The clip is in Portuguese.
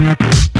Música